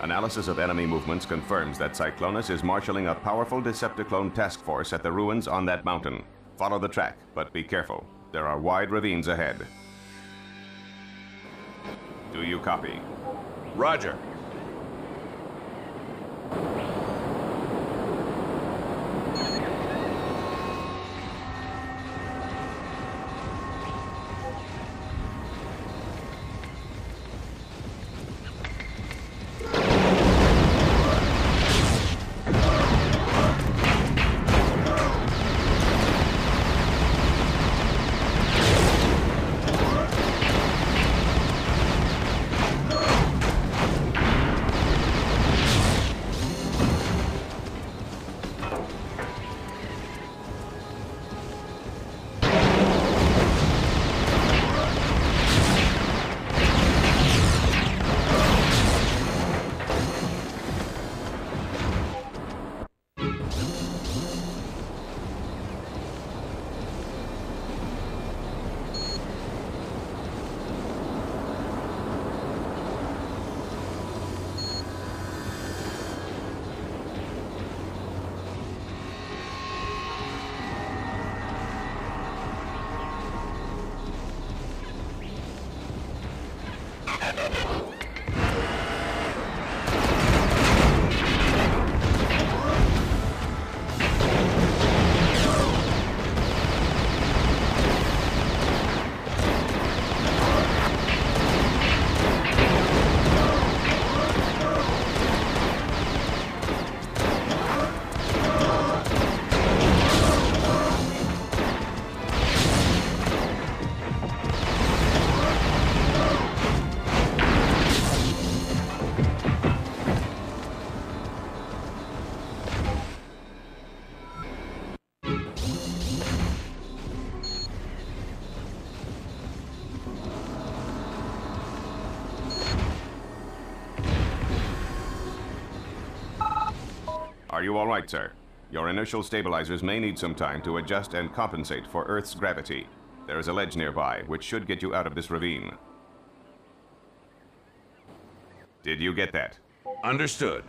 Analysis of enemy movements confirms that Cyclonus is marshaling a powerful Decepticlone task force at the ruins on that mountain. Follow the track, but be careful. There are wide ravines ahead. Do you copy? Roger. You all right, sir? Your inertial stabilizers may need some time to adjust and compensate for Earth's gravity. There is a ledge nearby, which should get you out of this ravine. Did you get that? Understood.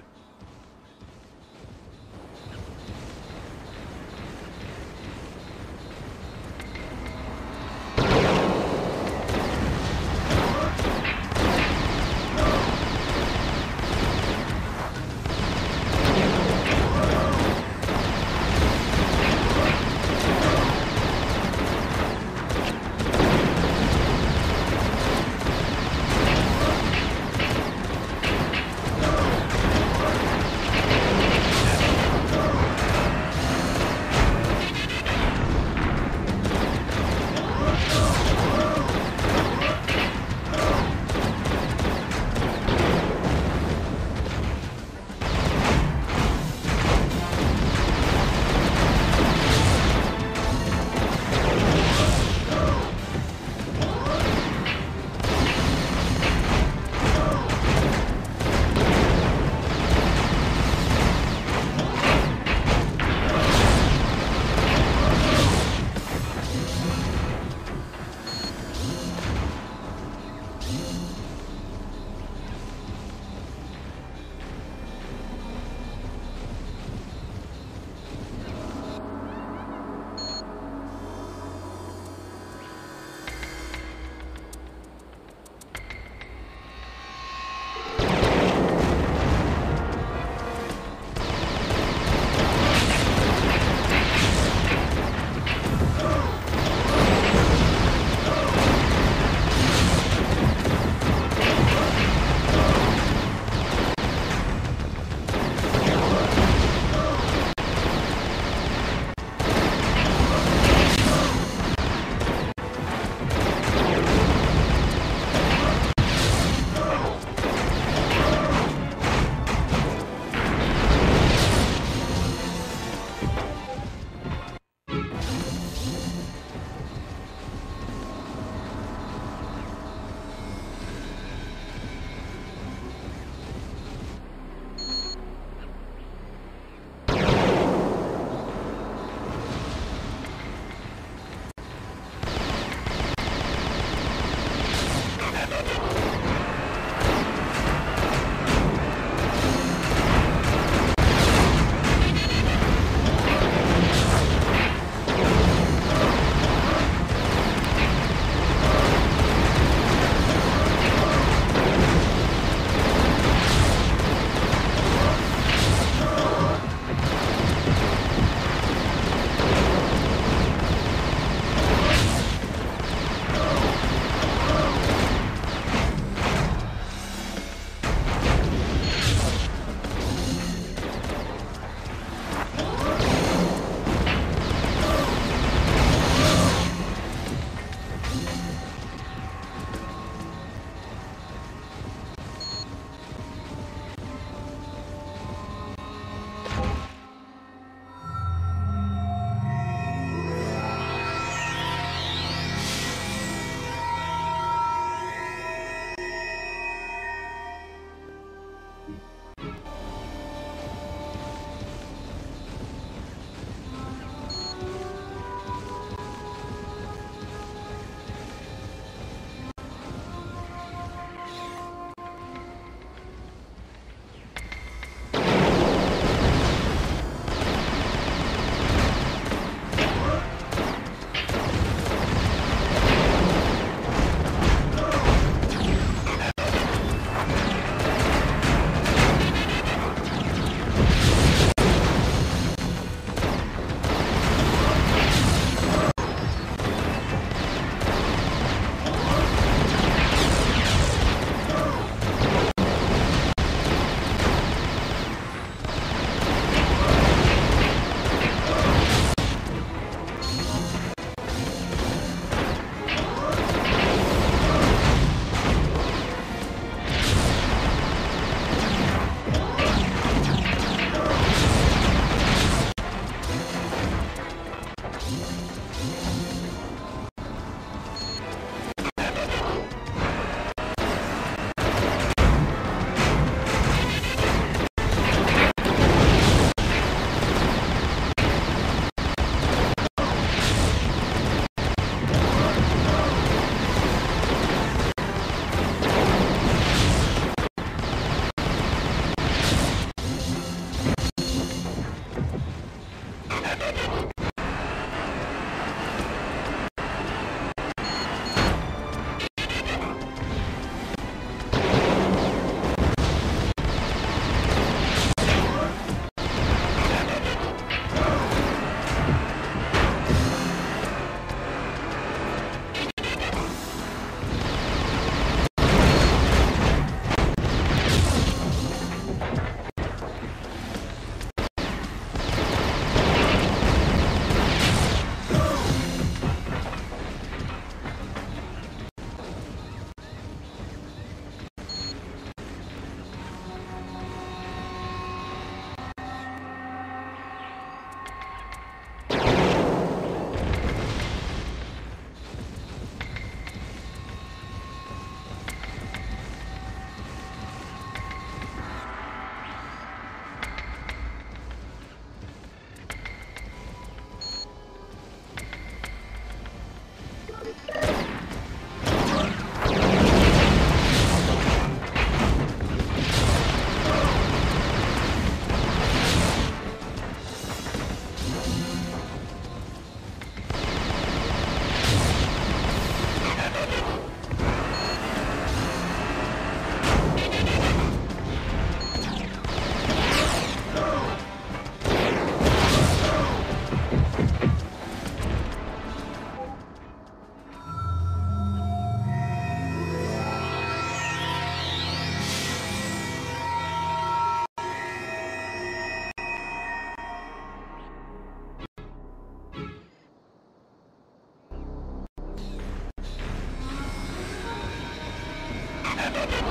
Oh,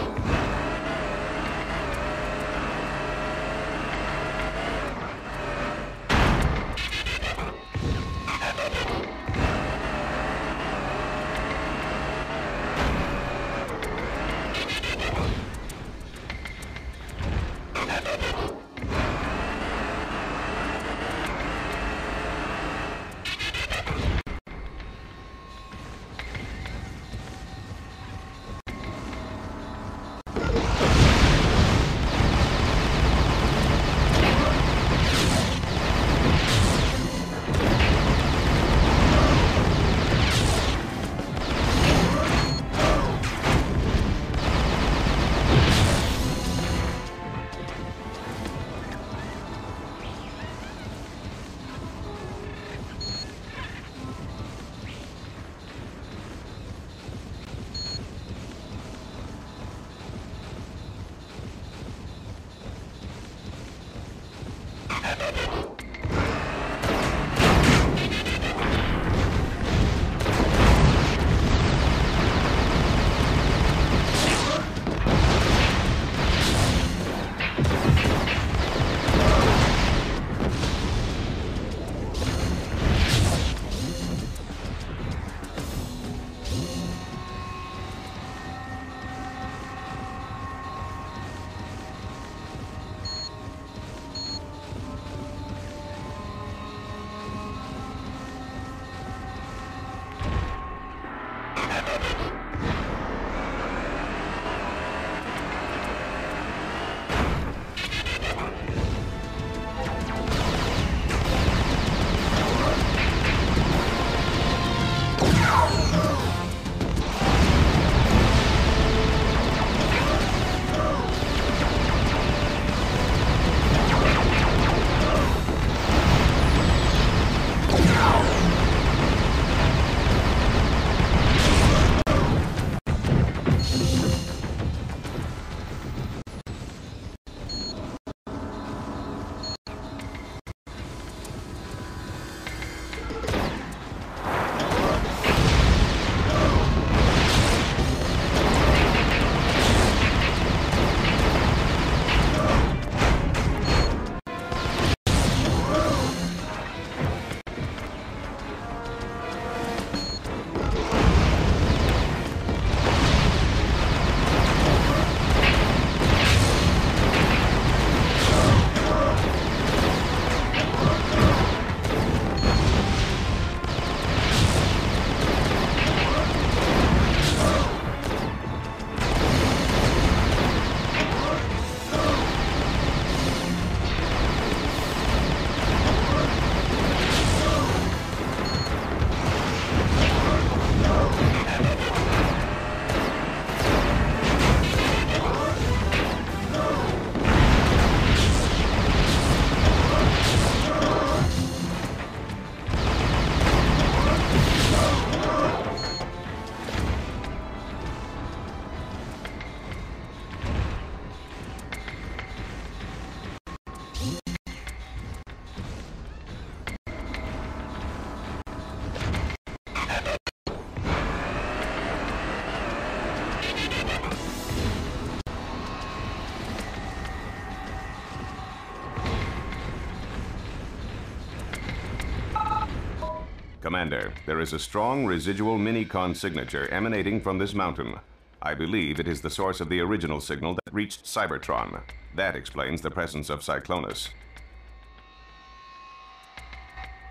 Commander, there is a strong residual minicon signature emanating from this mountain. I believe it is the source of the original signal that reached Cybertron. That explains the presence of Cyclonus.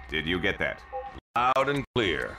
Did you get that? Loud and clear.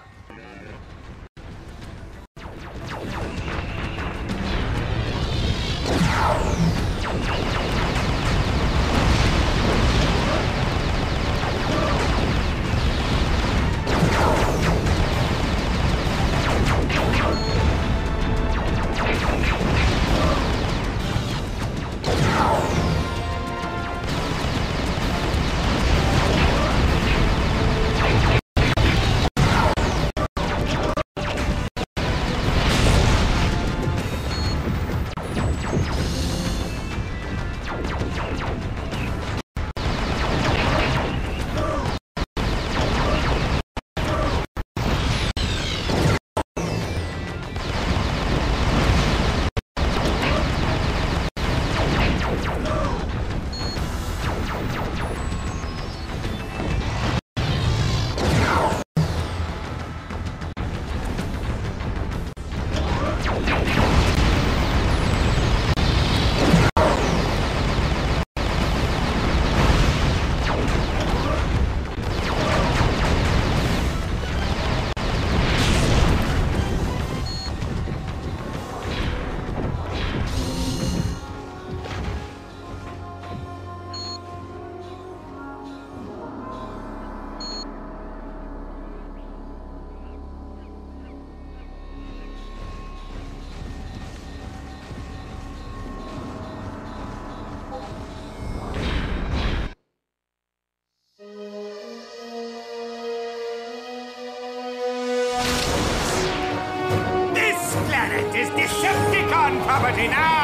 Property now,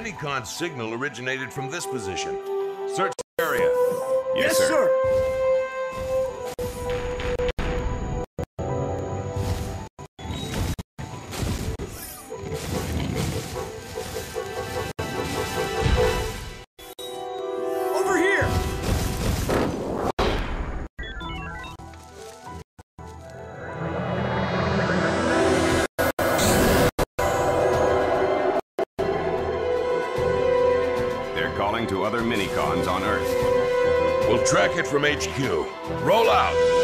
The Minicon signal originated from this position. Search the area. Yes, sir. Over other minicons on Earth. We'll track it from HQ. Roll out.